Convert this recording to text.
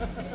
Yeah.